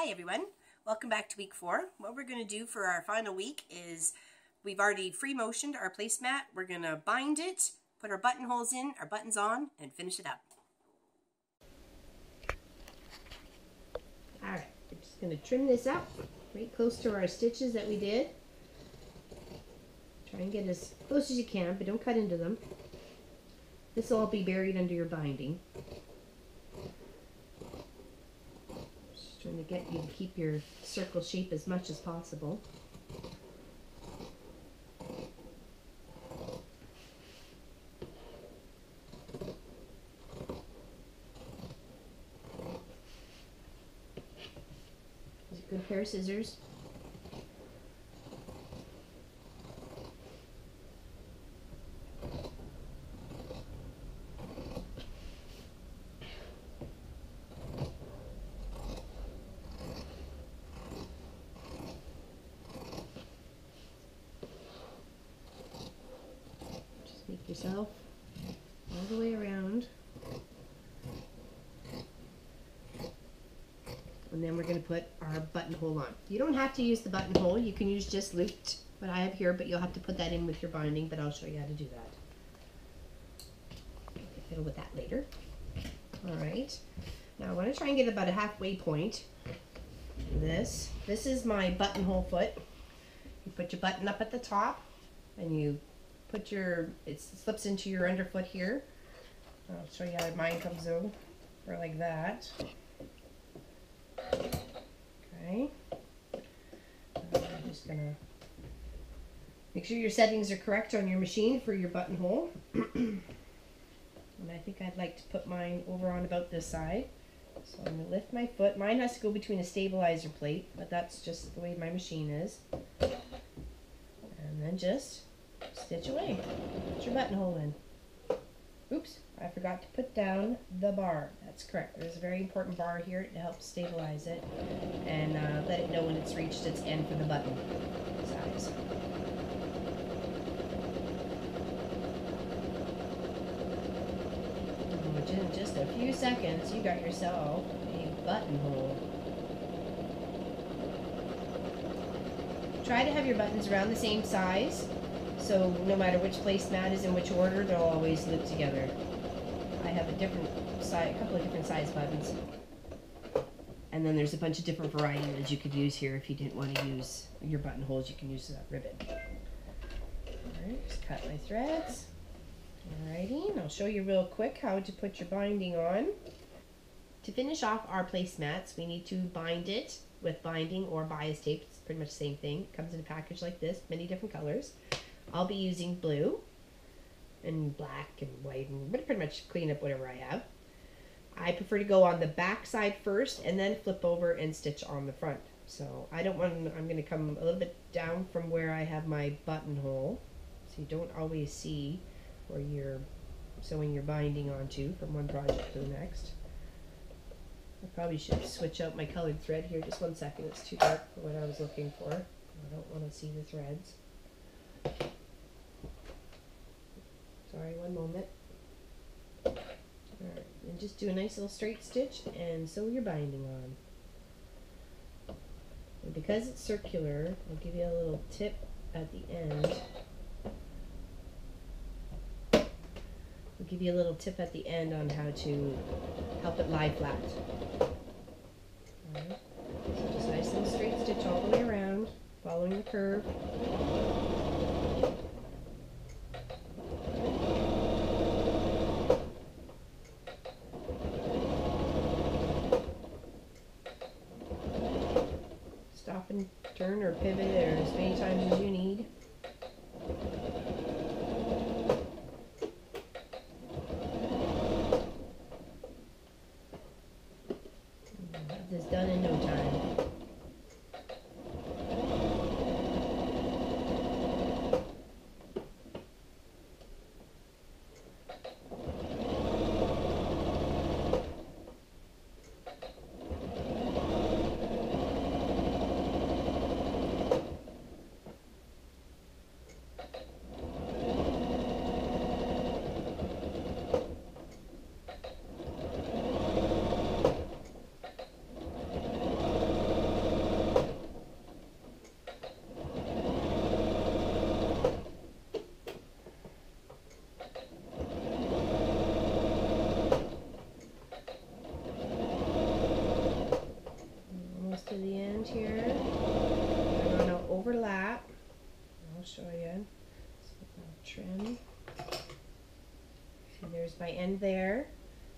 Hi everyone, welcome back to week four. What we're going to do for our final week is we've already free motioned our placemat. We're going to bind it, put our buttonholes in, our buttons on, and finish it up. Alright, we're just going to trim this up right close to our stitches that we did. Try and get as close as you can, but don't cut into them. This will all be buried under your binding. Trying to get you to keep your circle shape as much as possible. Is a good pair of scissors. Yourself all the way around. And then we're going to put our buttonhole on. You don't have to use the buttonhole. You can use just looped, what I have here, but you'll have to put that in with your binding, but I'll show you how to do that. Fiddle with that later. Alright. Now I want to try and get about a halfway point. This. This is my buttonhole foot. You put your button up at the top and you put your, it slips into your underfoot here. I'll show you how mine comes over like that. Okay. I'm just gonna make sure your settings are correct on your machine for your buttonhole. and I think I'd like to put mine over on about this side. So I'm gonna lift my foot. Mine has to go between a stabilizer plate, but that's just the way my machine is. And then just stitch away. Put your buttonhole in. Oops, I forgot to put down the bar. That's correct. There's a very important bar here to help stabilize it and uh, let it know when it's reached its end for the button size. in just a few seconds, you got yourself a buttonhole. Try to have your buttons around the same size so no matter which place placemat is in which order, they'll always loop together. I have a different size, a couple of different size buttons. And then there's a bunch of different varieties you could use here if you didn't want to use your buttonholes, you can use that ribbon. Alright, just cut my threads. Alrighty, and I'll show you real quick how to put your binding on. To finish off our placemats, we need to bind it with binding or bias tape. It's pretty much the same thing. It comes in a package like this, many different colors. I'll be using blue and black and white and pretty much clean up whatever I have. I prefer to go on the back side first and then flip over and stitch on the front. So I don't want, I'm going to come a little bit down from where I have my buttonhole. So you don't always see where you're sewing your binding onto from one project to the next. I probably should switch out my colored thread here. Just one second. It's too dark for what I was looking for. I don't want to see the threads. Sorry, one moment. And just do a nice little straight stitch and sew your binding on. And because it's circular, I'll give you a little tip at the end. I'll give you a little tip at the end on how to help it lie flat. So just nice little straight stitch all the way around, following the curve. Turn or pivot or as many times as you need. My end there.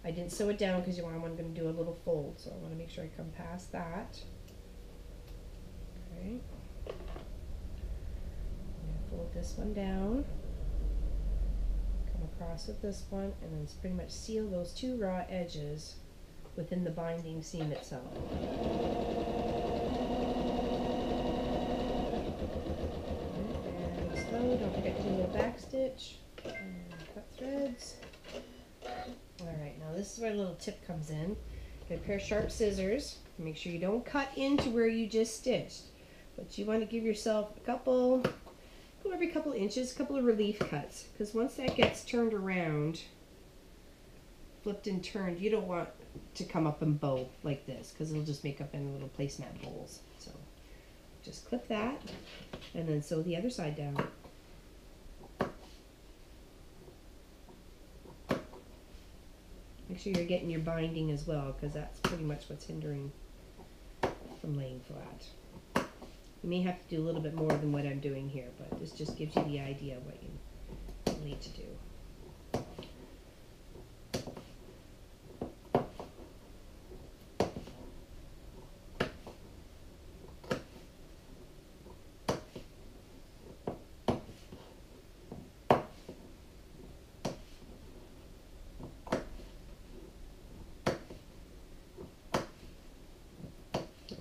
I didn't sew it down because you want, I'm going to do a little fold, so I want to make sure I come past that. Okay. Fold this one down. Come across with this one, and then pretty much seal those two raw edges within the binding seam itself. And slow, don't forget to do a back stitch and mm, cut threads. Alright, now this is where a little tip comes in. Get a pair of sharp scissors. Make sure you don't cut into where you just stitched. But you want to give yourself a couple, every couple inches, a couple of relief cuts. Because once that gets turned around, flipped and turned, you don't want to come up and bow like this because it'll just make up in little placemat holes. So just clip that and then sew the other side down. Make sure you're getting your binding as well because that's pretty much what's hindering from laying flat. You may have to do a little bit more than what I'm doing here, but this just gives you the idea of what you need to do.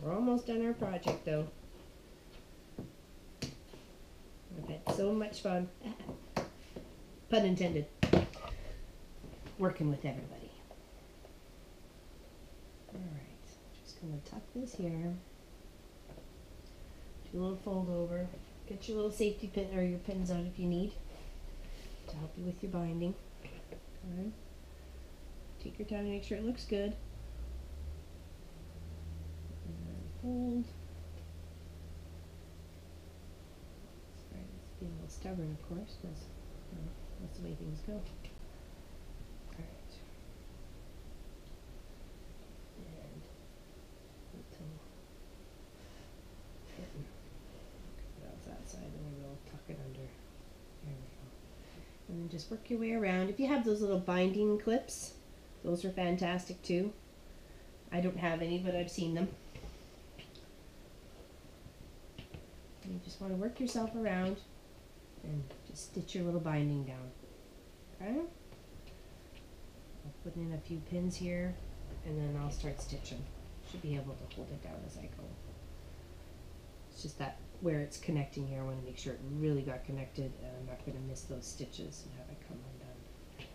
We're almost done our project though. I've had so much fun. Pun intended. Working with everybody. Alright, just gonna tuck this here. Do a little fold over. Get your little safety pin or your pins out if you need to help you with your binding. Okay. Take your time to make sure it looks good. Hold. Sorry, it's being a little stubborn, of course, because you know, that's the way things go. Alright. And until getting that's that side, then we will tuck it under. There we go. And then just work your way around. If you have those little binding clips, those are fantastic too. I don't have any, but I've seen them. You just want to work yourself around and just stitch your little binding down. Okay? I'll put in a few pins here and then I'll start stitching. Should be able to hold it down as I go. It's just that where it's connecting here, I want to make sure it really got connected and I'm not going to miss those stitches and have it come undone.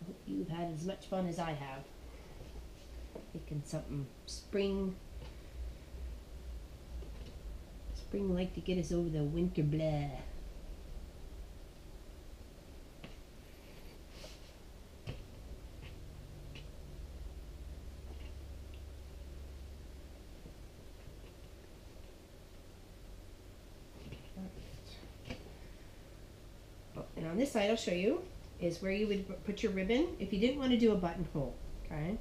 I hope you've had as much fun as I have. Making something spring. Spring like to get us over the winter blah. And on this side, I'll show you is where you would put your ribbon if you didn't want to do a buttonhole. Okay,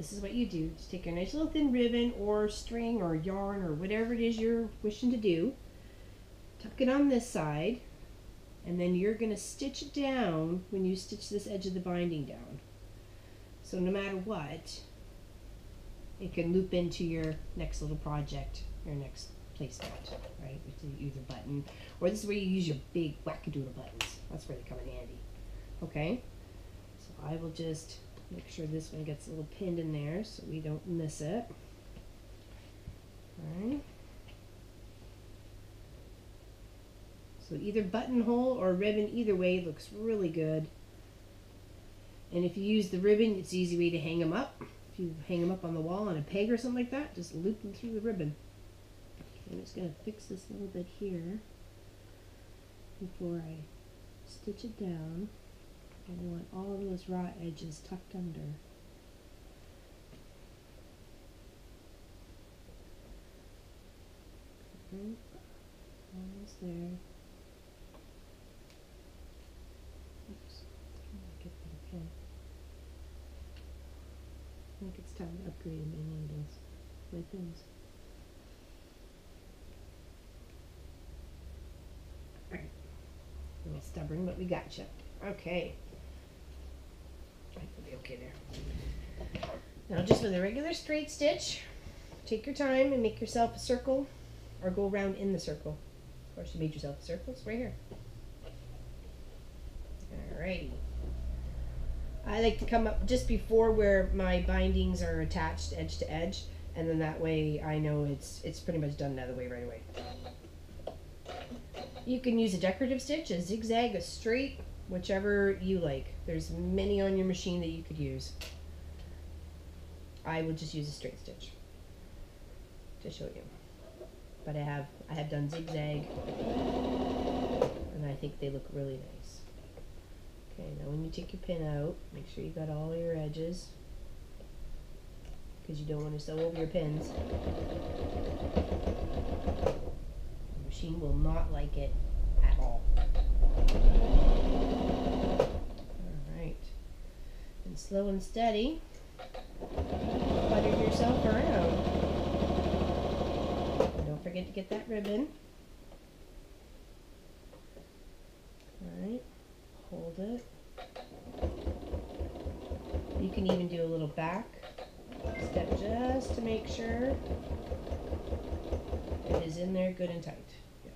this is what you do. Just take your nice little thin ribbon or string or yarn or whatever it is you're wishing to do. Tuck it on this side, and then you're going to stitch it down when you stitch this edge of the binding down. So no matter what, it can loop into your next little project, your next placemat, right? With either button, or this is where you use your big wackadoodle buttons. That's where they come in handy. Okay, so I will just make sure this one gets a little pinned in there so we don't miss it. Alright. So either buttonhole or ribbon, either way looks really good. And if you use the ribbon, it's easy way to hang them up. If you hang them up on the wall on a peg or something like that, just loop them through the ribbon. I'm just going to fix this a little bit here before I stitch it down and want all those raw edges tucked under. Almost there. Oops, trying get. I think it's time to upgrade my needles, my things. Alright, a little stubborn, but we got you. Okay. Be okay there. Now, just with a regular straight stitch, take your time and make yourself a circle, or go around in the circle. Of course, you made yourself a circle. It's right here. Alrighty. I like to come up just before where my bindings are attached edge to edge, and then that way I know it's it's pretty much done the other way right away. You can use a decorative stitch, a zigzag, a straight, whichever you like. There's many on your machine that you could use. I would just use a straight stitch to show you. But I have I have done zigzag and I think they look really nice. Okay, now when you take your pin out, make sure you got all your edges because you don't want to sew over your pins. The machine will not like it at all. Alright. And slow and steady, butter yourself around. And don't forget to get that ribbon. Alright, hold it. You can even do a little back step just to make sure it is in there good and tight. Yep.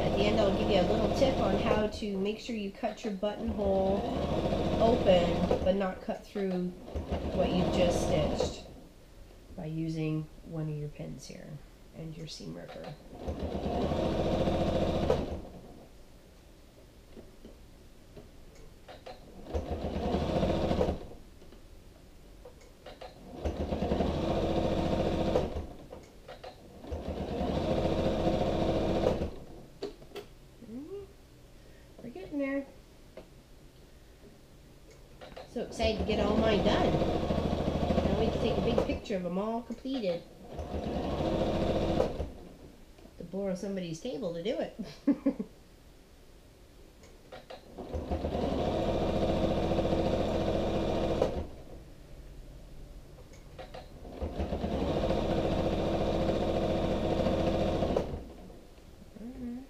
At the end I'll give you a little tip on how to make sure you cut your buttonhole open but not cut through what you've just stitched by using one of your pins here and your seam ripper. Mm, We're getting there. So excited to get all mine done. Can't wait to take a big picture of them all completed. to borrow somebody's table to do it.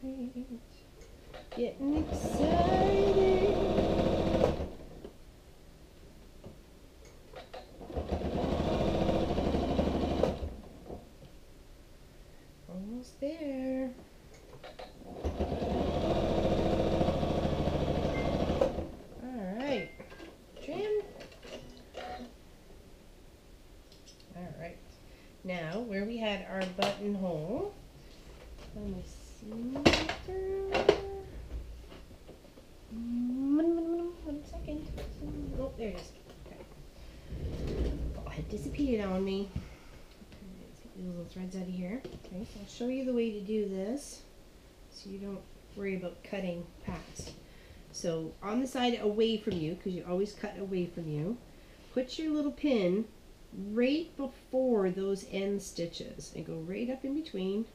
Alright. Getting excited. Almost there. Alright. Trim. Alright. Now, where we had our buttonhole, let me see. One second. Oh, there it is. Okay. Oh, it disappeared on me. Get these little threads out of here. Okay, so I'll show you the way to do this so you don't worry about cutting past. So on the side away from you, because you always cut away from you, put your little pin right before those end stitches and go right up in between.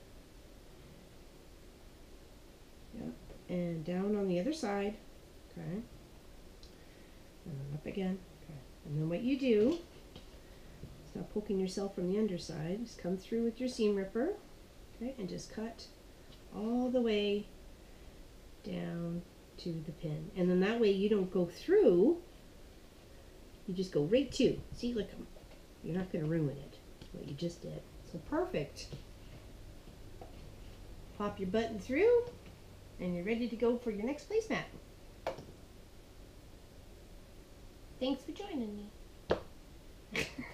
Yep, and down on the other side. Okay. And up again. Okay. And then what you do Stop poking yourself from the underside. Just come through with your seam ripper, okay, and just cut all the way down to the pin. And then that way you don't go through, you just go right to. See, look, you're not going to ruin it, what you just did. So perfect. Pop your button through, and you're ready to go for your next placemat. Thanks for joining me.